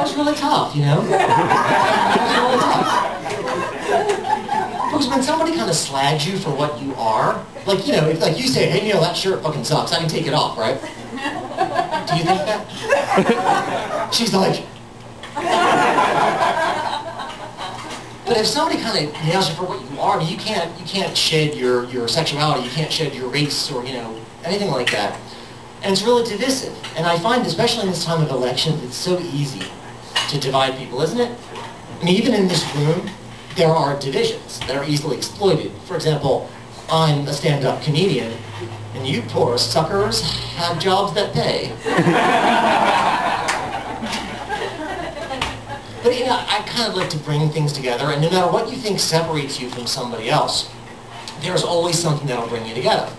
that was really tough, you know? That was really tough. Because when somebody kind of slags you for what you are, like, you know, if like you say, hey Neil, that shirt fucking sucks, I can take it off, right? Do you think that? She's like, but if somebody kind of nails you for what you are, you can't you can't shed your, your sexuality, you can't shed your race or you know anything like that. And it's really divisive. And I find, especially in this time of elections, it's so easy to divide people, isn't it? Mean, even in this room, there are divisions that are easily exploited. For example, I'm a stand-up comedian, and you poor suckers have jobs that pay. but you know, I kind of like to bring things together, and no matter what you think separates you from somebody else, there's always something that'll bring you together.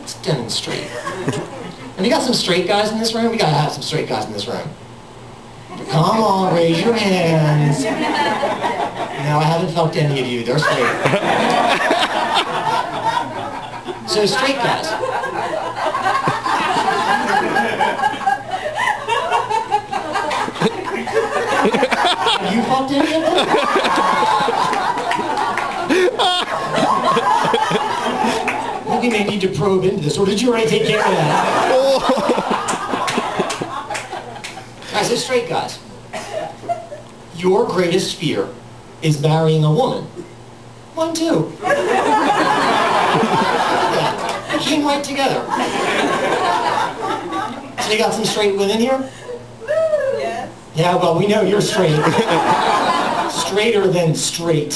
Let's demonstrate. And we got some straight guys in this room? We gotta have some straight guys in this room. Come on, raise your hands. No, I haven't fucked any of you. They're straight. So straight guys. Have you fucked any of them? We may need to probe into this, or did you already take care of that? I said, straight guys. Your greatest fear is marrying a woman. One two. yeah, came right together. So you got some straight women here? Yes. Yeah, well, we know you're straight. Straighter than straight.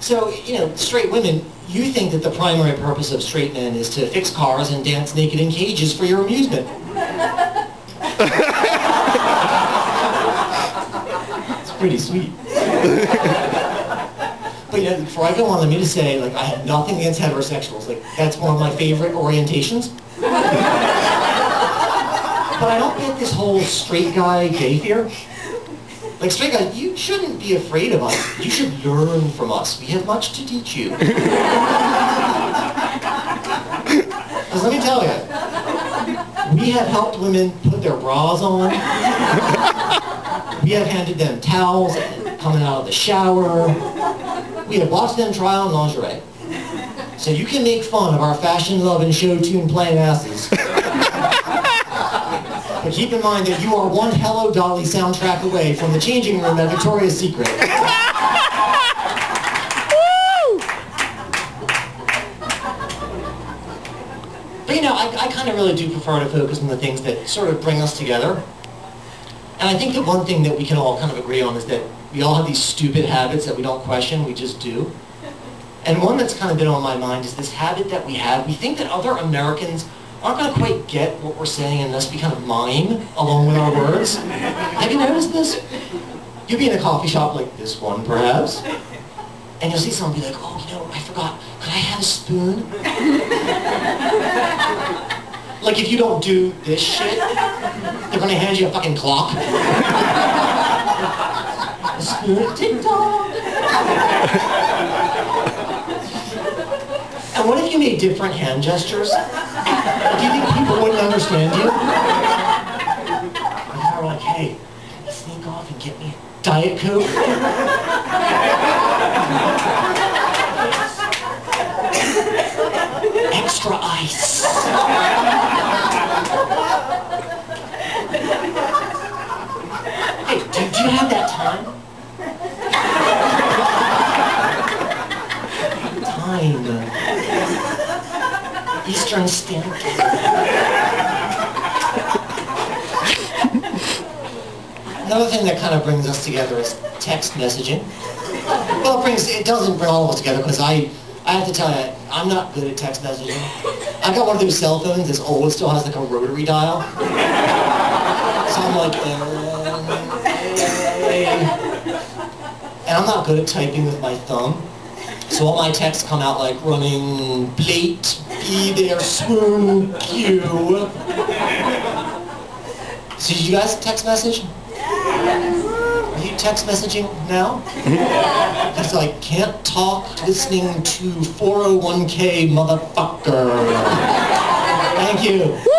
So, you know, straight women, you think that the primary purpose of straight men is to fix cars and dance naked in cages for your amusement. It's pretty sweet. but go on, let me just say, like, I have nothing against heterosexuals. Like, that's one of my favorite orientations. but I don't get this whole straight guy gay fear. Like straight guys, you shouldn't be afraid of us. You should learn from us. We have much to teach you. Because let me tell you, we have helped women put their bras on. We have handed them towels coming out of the shower. We have watched them try on lingerie. So you can make fun of our fashion loving show tune playing asses. But keep in mind that you are one Hello Dolly soundtrack away from the changing room at Victoria's Secret. But you know, I, I kind of really do prefer to focus on the things that sort of bring us together. And I think that one thing that we can all kind of agree on is that we all have these stupid habits that we don't question, we just do. And one that's kind of been on my mind is this habit that we have. We think that other Americans aren't going to quite get what we're saying unless we kind of mime along with our words. Have you noticed this? You'll be in a coffee shop like this one, perhaps, and you'll see someone be like, oh, you know, I forgot, could I have a spoon? like if you don't do this shit, they're to hand you a fucking clock. a spoon, tick-tock. And what if you made different hand gestures? Do you think people wouldn't understand you? And they were like, hey, sneak off and get me a Diet Coke. Extra ice. Hey, do you have that time? Time. Eastern Standard Another thing that kind of brings us together is text messaging. Well, it brings it doesn't bring all of us together because I I have to tell you I'm not good at text messaging. I've got one of those cell phones that's old, still has like a rotary dial. So I'm like, uh, and I'm not good at typing with my thumb. So all my texts come out like running plate, be there, swoon, Q. So did you guys text message? Are you text messaging now? Because I can't talk listening to 401k motherfucker. Thank you.